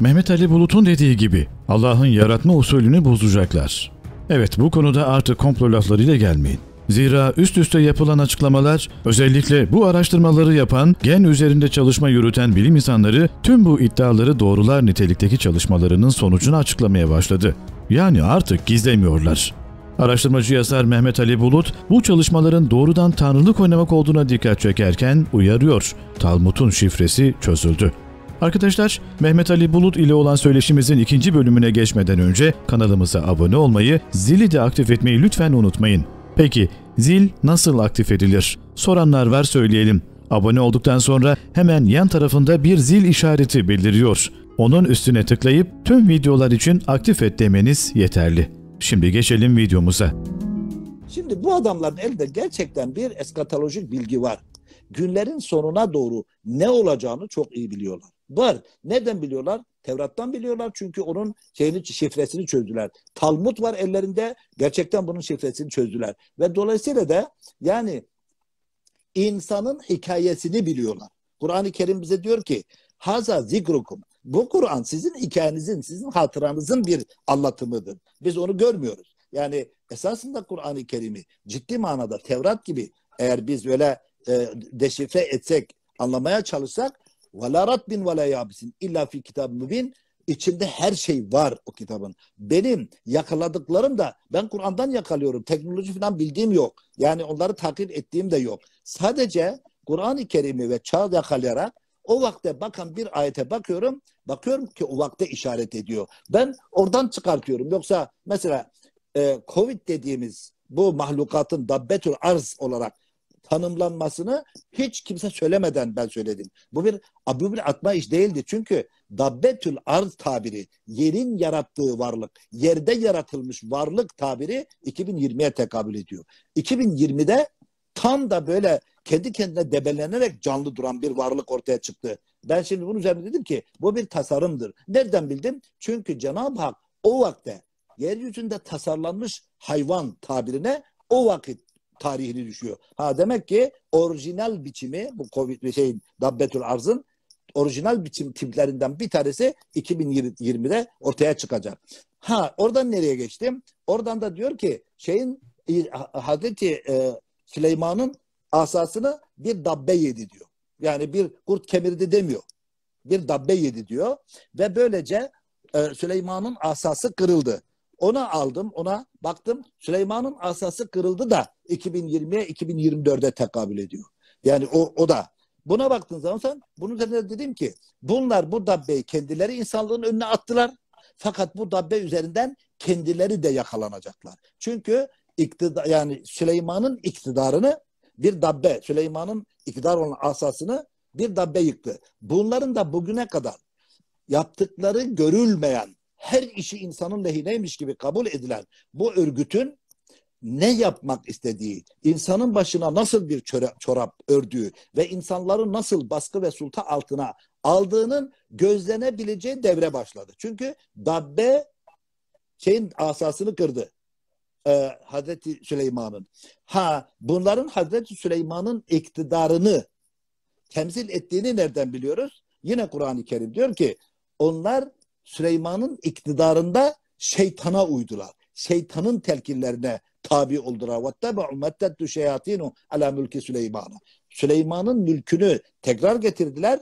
Mehmet Ali Bulut'un dediği gibi Allah'ın yaratma usulünü bozacaklar. Evet bu konuda artık komplo laflarıyla gelmeyin. Zira üst üste yapılan açıklamalar özellikle bu araştırmaları yapan, gen üzerinde çalışma yürüten bilim insanları tüm bu iddiaları doğrular nitelikteki çalışmalarının sonucunu açıklamaya başladı. Yani artık gizlemiyorlar. Araştırmacı yazar Mehmet Ali Bulut bu çalışmaların doğrudan tanrılık oynamak olduğuna dikkat çekerken uyarıyor. Talmud'un şifresi çözüldü. Arkadaşlar Mehmet Ali Bulut ile olan söyleşimizin ikinci bölümüne geçmeden önce kanalımıza abone olmayı, zili de aktif etmeyi lütfen unutmayın. Peki zil nasıl aktif edilir? Soranlar var söyleyelim. Abone olduktan sonra hemen yan tarafında bir zil işareti bildiriyor. Onun üstüne tıklayıp tüm videolar için aktif et demeniz yeterli. Şimdi geçelim videomuza. Şimdi bu adamların elinde gerçekten bir eskatolojik bilgi var. Günlerin sonuna doğru ne olacağını çok iyi biliyorlar. Var. Nereden biliyorlar? Tevrat'tan biliyorlar çünkü onun şeyini şifresini çözdüler. Talmud var ellerinde. Gerçekten bunun şifresini çözdüler. Ve dolayısıyla da yani insanın hikayesini biliyorlar. Kur'an-ı Kerim bize diyor ki Haza zikrukum. Bu Kur'an sizin hikayenizin, sizin hatıranızın bir anlatımıdır. Biz onu görmüyoruz. Yani esasında Kur'an-ı Kerim'i ciddi manada Tevrat gibi eğer biz böyle e, deşifre etsek, anlamaya çalışsak ve la raddin ve la yabisin illa fi kitab mübin. İçinde her şey var o kitabın. Benim yakaladıklarım da ben Kur'an'dan yakalıyorum. Teknoloji falan bildiğim yok. Yani onları takip ettiğim de yok. Sadece Kur'an-ı Kerim'i ve çağ yakalayarak o vakte bakan bir ayete bakıyorum. Bakıyorum ki o vakte işaret ediyor. Ben oradan çıkartıyorum. Yoksa mesela e, Covid dediğimiz bu mahlukatın dabbetül arz olarak tanımlanmasını hiç kimse söylemeden ben söyledim. Bu bir abu bir atma iş değildi. Çünkü dabbetül arz tabiri, yerin yarattığı varlık, yerde yaratılmış varlık tabiri 2020'ye tekabül ediyor. 2020'de tam da böyle kendi kendine debelenerek canlı duran bir varlık ortaya çıktı. Ben şimdi bunun üzerine dedim ki bu bir tasarımdır. Nereden bildim? Çünkü Cenab-ı Hak o vakte yeryüzünde tasarlanmış hayvan tabirine o vakit tarihini düşüyor. Ha demek ki orijinal biçimi bu Covid şeyin Dabbetül Arz'ın orijinal biçim tiplerinden bir tanesi 2020'de ortaya çıkacak. Ha oradan nereye geçtim? Oradan da diyor ki şeyin Hazreti e, Süleyman'ın asasını bir dabbe yedi diyor. Yani bir kurt kemirdi demiyor. Bir dabbe yedi diyor. Ve böylece e, Süleyman'ın asası kırıldı. Ona aldım, ona baktım. Süleyman'ın asası kırıldı da 2020'ye 2024'e tekabül ediyor. Yani o, o da. Buna baktığın zaman sen bunun üzerine dedim ki bunlar bu dabbeyi kendileri insanlığın önüne attılar. Fakat bu dabbe üzerinden kendileri de yakalanacaklar. Çünkü iktidar yani Süleyman'ın iktidarını bir dabbe, Süleyman'ın iktidar olan asasını bir dabbe yıktı. Bunların da bugüne kadar yaptıkları görülmeyen her işi insanın lehineymiş gibi kabul edilen bu örgütün ne yapmak istediği, insanın başına nasıl bir çorap ördüğü ve insanları nasıl baskı ve sulta altına aldığının gözlenebileceği devre başladı. Çünkü Dabbe şeyin asasını kırdı. Ee, Hazreti Süleyman'ın. Ha bunların Hazreti Süleyman'ın iktidarını temsil ettiğini nereden biliyoruz? Yine Kur'an-ı Kerim diyor ki onlar Süleyman'ın iktidarında şeytana uydular. Şeytanın telkinlerine tabi oldular. وَاتَّبَعُ مَتَّدُّ شَيَاتِينُ ala mülki Süleyman'a. Süleyman'ın mülkünü tekrar getirdiler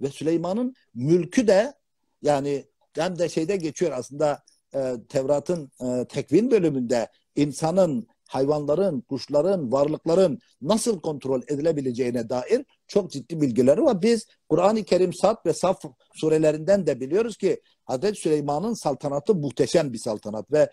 ve Süleyman'ın mülkü de yani hem de şeyde geçiyor aslında e, Tevrat'ın e, tekvin bölümünde insanın hayvanların, kuşların, varlıkların nasıl kontrol edilebileceğine dair çok ciddi bilgileri var. Biz Kur'an-ı Kerim Sat ve Saf surelerinden de biliyoruz ki Hazreti Süleyman'ın saltanatı muhteşem bir saltanat ve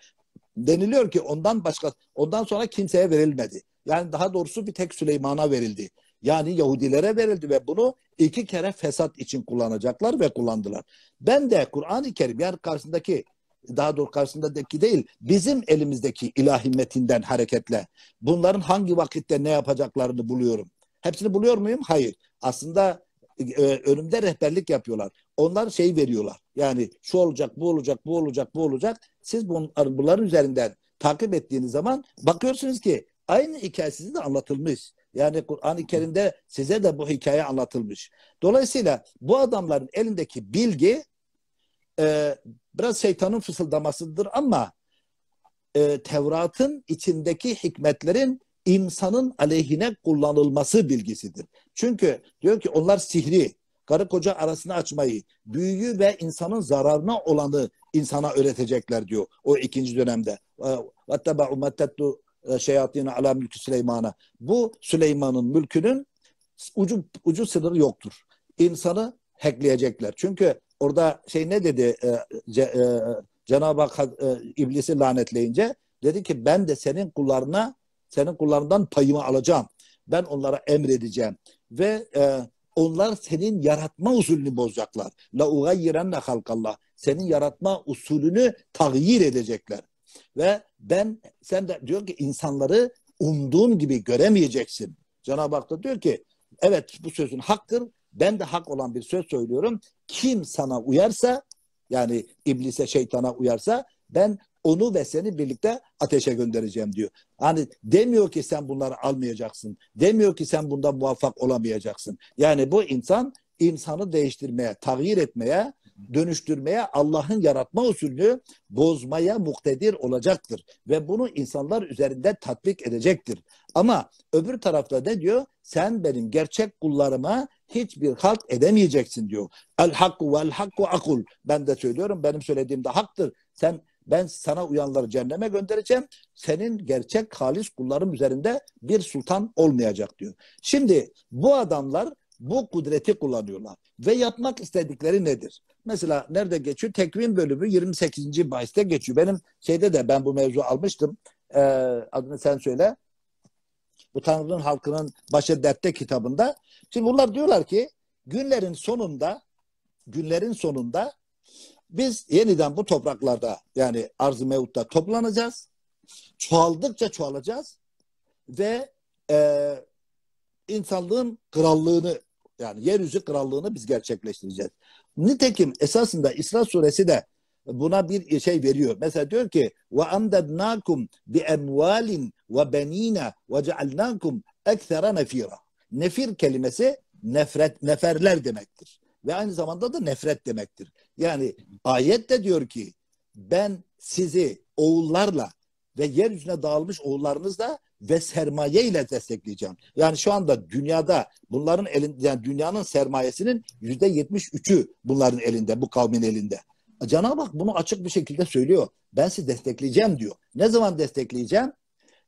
deniliyor ki ondan başka ondan sonra kimseye verilmedi. Yani daha doğrusu bir tek Süleyman'a verildi. Yani Yahudilere verildi ve bunu iki kere fesat için kullanacaklar ve kullandılar. Ben de Kur'an-ı Kerim yani karşısındaki daha doğrusu karşısındaki değil bizim elimizdeki ilahi metinden hareketle bunların hangi vakitte ne yapacaklarını buluyorum. Hepsini buluyor muyum? Hayır. Aslında e, önümde rehberlik yapıyorlar. Onlar şey veriyorlar. Yani şu olacak, bu olacak, bu olacak, bu olacak. Siz bunların, bunların üzerinden takip ettiğiniz zaman bakıyorsunuz ki aynı hikaye size de anlatılmış. Yani Kur'an-ı Kerim'de size de bu hikaye anlatılmış. Dolayısıyla bu adamların elindeki bilgi e, biraz şeytanın fısıldamasıdır ama e, Tevrat'ın içindeki hikmetlerin insanın aleyhine kullanılması bilgisidir. Çünkü diyor ki onlar sihri, karı koca arasını açmayı, büyüyü ve insanın zararına olanı insana öğretecekler diyor o ikinci dönemde. وَاتَّبَعُ مَتَّتُّ şeyatine ala mülkü Süleyman'a. Bu Süleyman'ın mülkünün ucu, ucu sınırı yoktur. İnsanı hackleyecekler. Çünkü orada şey ne dedi e, ce, e, Cenab-ı Hak e, iblisi lanetleyince dedi ki ben de senin kullarına senin kullarından payımı alacağım. Ben onlara emredeceğim ve e, onlar senin yaratma usulünü bozacaklar. La ugayyirenne halkallah. Senin yaratma usulünü tağyir edecekler. Ve ben sen de diyor ki insanları umduğun gibi göremeyeceksin. Cenab-ı Hak da diyor ki evet bu sözün haktır. Ben de hak olan bir söz söylüyorum. Kim sana uyarsa yani iblise şeytana uyarsa ben onu ve seni birlikte ateşe göndereceğim diyor. Hani demiyor ki sen bunları almayacaksın. Demiyor ki sen bunda muvaffak olamayacaksın. Yani bu insan insanı değiştirmeye, tağyir etmeye, dönüştürmeye, Allah'ın yaratma usulünü bozmaya muktedir olacaktır. Ve bunu insanlar üzerinde tatbik edecektir. Ama öbür tarafta ne diyor? Sen benim gerçek kullarıma hiçbir halk edemeyeceksin diyor. El hakku vel hakku akul. Ben de söylüyorum benim söylediğim de haktır. Sen ben sana uyanları cehenneme göndereceğim. Senin gerçek halis kullarım üzerinde bir sultan olmayacak diyor. Şimdi bu adamlar bu kudreti kullanıyorlar. Ve yapmak istedikleri nedir? Mesela nerede geçiyor? Tekvim bölümü 28. bahiste geçiyor. Benim şeyde de ben bu mevzu almıştım. Ee, adını sen söyle. Bu Tanrı'nın halkının başı dertte kitabında. Şimdi bunlar diyorlar ki günlerin sonunda günlerin sonunda biz yeniden bu topraklarda yani arz-ı mevutta toplanacağız. Çoğaldıkça çoğalacağız ve e, insanlığın krallığını yani yeryüzü krallığını biz gerçekleştireceğiz. Nitekim esasında İsra suresi de buna bir şey veriyor. Mesela diyor ki ve amdadnakum bi emvalin ve benina ve cealnakum ekthera nefira. Nefir kelimesi nefret neferler demektir. Ve aynı zamanda da nefret demektir. Yani ayet de diyor ki ben sizi oğullarla ve yeryüzüne dağılmış oğullarınızla ve sermaye ile destekleyeceğim. Yani şu anda dünyada bunların elinde yani dünyanın sermayesinin yüzde yetmiş üçü bunların elinde, bu kavmin elinde. Cenab-ı Hak bunu açık bir şekilde söylüyor. Ben sizi destekleyeceğim diyor. Ne zaman destekleyeceğim?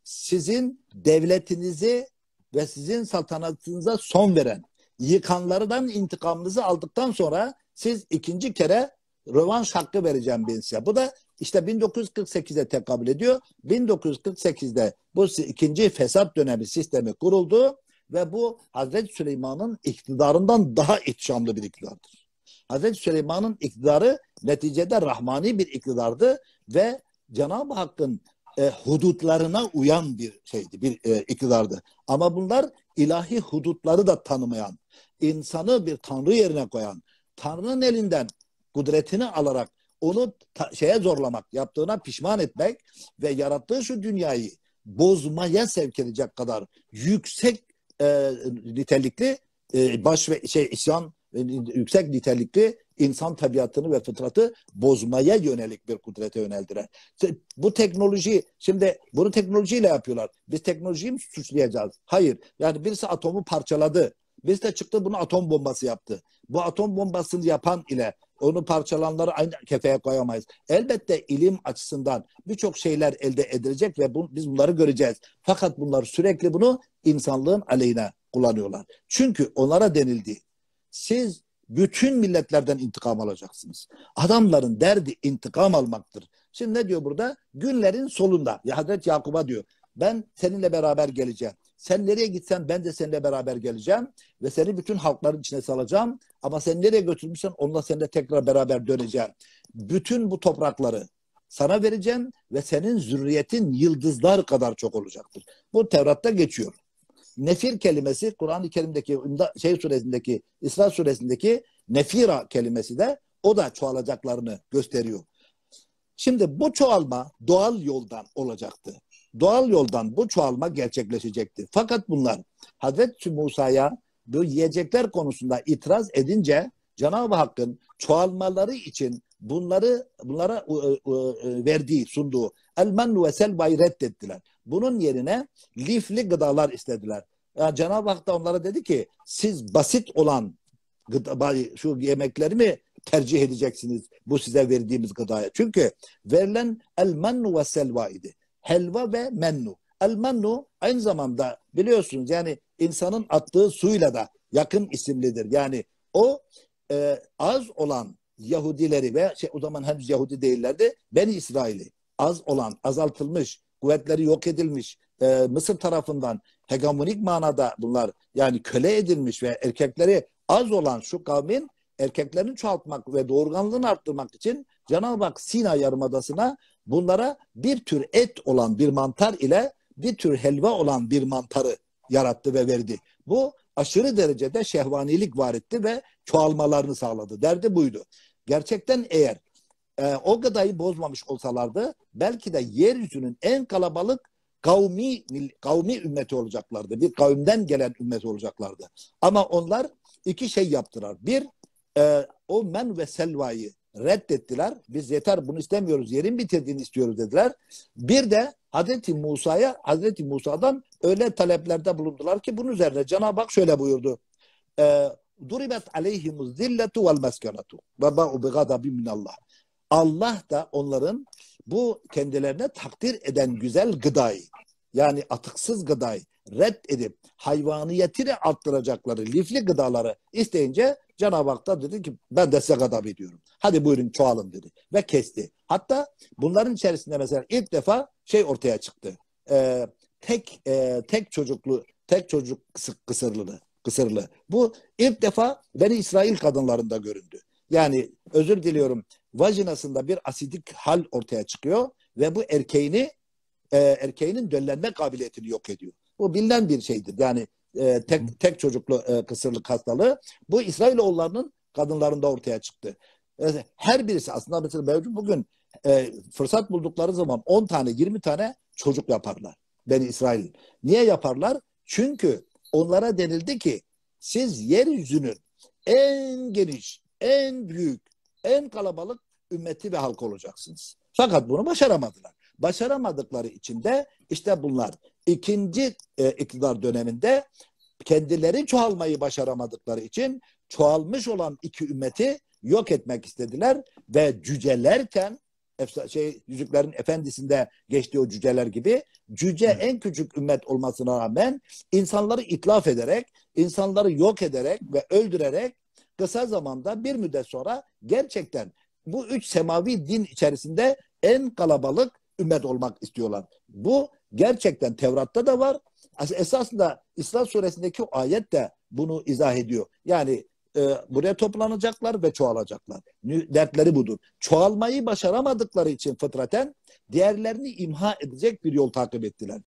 Sizin devletinizi ve sizin saltanatınıza son veren, yıkanlardan intikamınızı aldıktan sonra siz ikinci kere rövanş hakkı vereceğim ben size. Bu da işte 1948'e tekabül ediyor. 1948'de bu ikinci fesat dönemi sistemi kuruldu ve bu Hazreti Süleyman'ın iktidarından daha ihtişamlı bir iktidardır. Hazreti Süleyman'ın iktidarı neticede rahmani bir iktidardı ve Cenab-ı Hakk'ın e, hudutlarına uyan bir şeydi, bir e, iktidardı. Ama bunlar ilahi hudutları da tanımayan, insanı bir tanrı yerine koyan, tanrının elinden kudretini alarak onu şeye zorlamak, yaptığına pişman etmek ve yarattığı şu dünyayı bozmaya sevk edecek kadar yüksek e, nitelikli e, baş ve şey isyan e, yüksek nitelikli insan tabiatını ve fıtratı bozmaya yönelik bir kudrete yöneldiler. Bu teknoloji, şimdi bunu teknolojiyle yapıyorlar. Biz teknolojiyi mi suçlayacağız? Hayır. Yani birisi atomu parçaladı. De çıktı bunu atom bombası yaptı. Bu atom bombasını yapan ile onu parçalanları aynı kefeye koyamayız. Elbette ilim açısından birçok şeyler elde edilecek ve bu, biz bunları göreceğiz. Fakat bunlar sürekli bunu insanlığın aleyhine kullanıyorlar. Çünkü onlara denildi. Siz bütün milletlerden intikam alacaksınız. Adamların derdi intikam almaktır. Şimdi ne diyor burada? Günlerin solunda. Ya Hazreti Yakub'a diyor. Ben seninle beraber geleceğim. Sen nereye gitsen ben de seninle beraber geleceğim ve seni bütün halkların içine salacağım. Ama sen nereye götürmüşsen onunla seninle tekrar beraber döneceğim. Bütün bu toprakları sana vereceğim ve senin zürriyetin yıldızlar kadar çok olacaktır. Bu Tevrat'ta geçiyor. Nefir kelimesi Kur'an-ı Kerim'deki şey suresindeki İsra suresindeki nefira kelimesi de o da çoğalacaklarını gösteriyor. Şimdi bu çoğalma doğal yoldan olacaktı doğal yoldan bu çoğalma gerçekleşecekti. Fakat bunlar Hazreti Musa'ya bu yiyecekler konusunda itiraz edince Cenab-ı Hakk'ın çoğalmaları için bunları bunlara e, e, verdiği, sunduğu el men ve selvayı reddettiler. Bunun yerine lifli gıdalar istediler. Yani Cenab-ı Hak da onlara dedi ki siz basit olan gıda, şu yemekleri mi tercih edeceksiniz bu size verdiğimiz gıdaya? Çünkü verilen el mennu ve selva idi. Helva ve mennu. El mennu aynı zamanda biliyorsunuz yani insanın attığı suyla da yakın isimlidir. Yani o e, az olan Yahudileri ve şey, o zaman henüz Yahudi değillerdi. Beni İsrail'i az olan, azaltılmış, kuvvetleri yok edilmiş, e, Mısır tarafından hegemonik manada bunlar yani köle edilmiş ve erkekleri az olan şu kavmin erkeklerini çoğaltmak ve doğurganlığını arttırmak için Cenab-ı Hak Sina Yarımadası'na bunlara bir tür et olan bir mantar ile bir tür helva olan bir mantarı yarattı ve verdi. Bu aşırı derecede şehvanilik var etti ve çoğalmalarını sağladı. Derdi buydu. Gerçekten eğer e, o gıdayı bozmamış olsalardı belki de yeryüzünün en kalabalık kavmi kavmi ümmeti olacaklardı. Bir kavimden gelen ümmet olacaklardı. Ama onlar iki şey yaptılar. Bir, e, o men ve selvayı reddettiler. Biz yeter bunu istemiyoruz. Yerin bitirdiğini istiyoruz dediler. Bir de Hazreti Musa'ya Hazreti Musa'dan öyle taleplerde bulundular ki bunun üzerine Cenab-ı Hak şöyle buyurdu. E, Duribet aleyhimuz zilletu vel meskenatu ve ba'u bi gadabi minallah. Allah da onların bu kendilerine takdir eden güzel gıdayı yani atıksız gıdayı red edip hayvaniyetini arttıracakları lifli gıdaları isteyince Cenab-ı Hak da dedi ki ben de size gadab ediyorum. Hadi buyurun çoğalın dedi ve kesti. Hatta bunların içerisinde mesela ilk defa şey ortaya çıktı. Ee, tek e, tek çocuklu tek çocuk kısırlı kısırlı. Bu ilk defa Beni İsrail kadınlarında göründü. Yani özür diliyorum vajinasında bir asidik hal ortaya çıkıyor ve bu erkeğini e, erkeğinin döllenme kabiliyetini yok ediyor. Bu bilinen bir şeydir. Yani e, tek tek çocuklu e, kısırlık hastalığı bu İsrailoğullarının kadınlarında ortaya çıktı. E, her birisi aslında mesela mevcut bugün e, fırsat buldukları zaman 10 tane 20 tane çocuk yaparlar. Beni İsrail. Niye yaparlar? Çünkü onlara denildi ki siz yeryüzünün en geniş, en büyük, en kalabalık ümmeti ve halk olacaksınız. Fakat bunu başaramadılar. Başaramadıkları için de işte bunlar ikinci e, iktidar döneminde kendileri çoğalmayı başaramadıkları için çoğalmış olan iki ümmeti yok etmek istediler ve cücelerken şey Yüzüklerin Efendisi'nde geçtiği o cüceler gibi cüce evet. en küçük ümmet olmasına rağmen insanları itlaf ederek, insanları yok ederek ve öldürerek kısa zamanda bir müddet sonra gerçekten bu üç semavi din içerisinde en kalabalık ümmet olmak istiyorlar. Bu gerçekten Tevrat'ta da var. Esasında İslam suresindeki o ayet de bunu izah ediyor. Yani e, buraya toplanacaklar ve çoğalacaklar. Dertleri budur. Çoğalmayı başaramadıkları için fıtraten diğerlerini imha edecek bir yol takip ettiler.